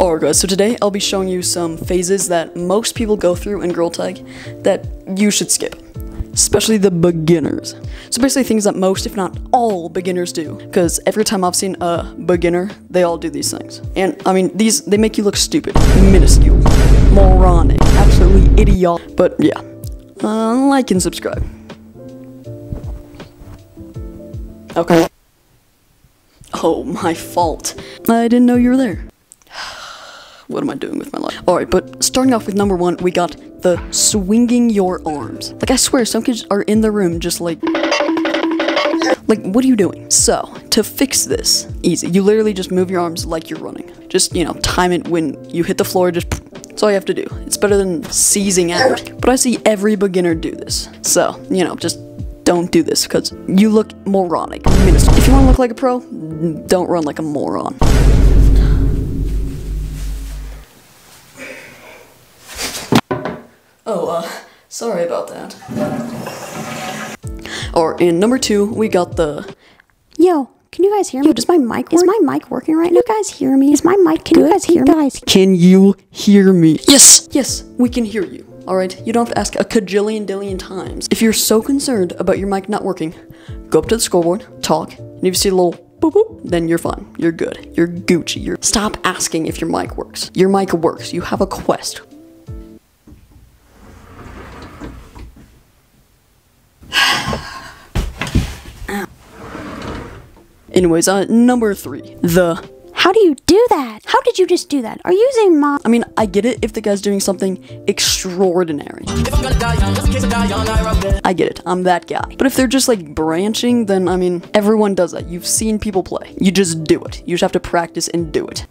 Alright guys, so today I'll be showing you some phases that most people go through in Gorilla Tag that you should skip. Especially the beginners. So basically things that most, if not all, beginners do. Because every time I've seen a beginner, they all do these things. And, I mean, these, they make you look stupid, minuscule, moronic, absolutely idiot. But yeah, uh, like and subscribe. Okay. Oh, my fault. I didn't know you were there. What am I doing with my life? Alright, but starting off with number one, we got the swinging your arms. Like, I swear, some kids are in the room just like. Like, what are you doing? So, to fix this, easy. You literally just move your arms like you're running. Just, you know, time it when you hit the floor, just. That's all you have to do. It's better than seizing out. But I see every beginner do this. So, you know, just don't do this because you look moronic. If you want to look like a pro, don't run like a moron. Oh, uh, sorry about that. Or in number two, we got the. Yo, can you guys hear me? Yo, does my mic work? Is my mic working right now? Can you guys hear me? Is my mic can good? you guys hear me? Guys, can you hear me? Yes, yes, we can hear you. All right, you don't have to ask a cajillion dillion times. If you're so concerned about your mic not working, go up to the scoreboard, talk, and if you see a little boop boop, then you're fine. You're good. You're Gucci. You're stop asking if your mic works. Your mic works. You have a quest. Anyways, uh, number three, the. How do you do that? How did you just do that? Are you using my? I mean, I get it if the guy's doing something extraordinary. I get it, I'm that guy. But if they're just like branching, then I mean, everyone does that. You've seen people play. You just do it. You just have to practice and do it.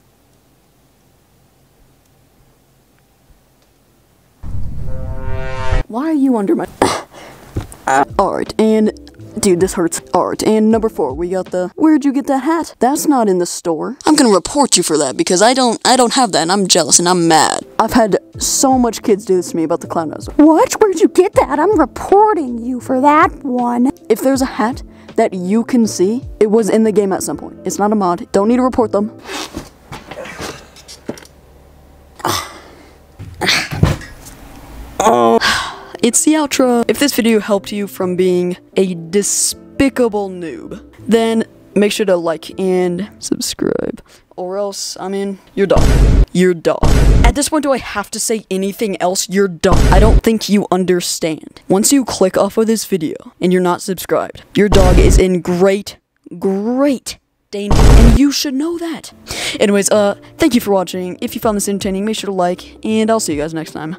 Why are you under my. Alright, and Dude, this hurts. Alright, and number four, we got the Where'd you get that hat? That's not in the store. I'm gonna report you for that because I don't I don't have that and I'm jealous and I'm mad. I've had so much kids do this to me about the clown nose. What? Where'd you get that? I'm reporting you for that one. If there's a hat that you can see, it was in the game at some point. It's not a mod. Don't need to report them. It's the outro. If this video helped you from being a despicable noob, then make sure to like and subscribe. Or else, I mean, you're done. You're done. At this point, do I have to say anything else? You're done. I don't think you understand. Once you click off of this video and you're not subscribed, your dog is in great, great danger, and you should know that. Anyways, uh, thank you for watching. If you found this entertaining, make sure to like, and I'll see you guys next time.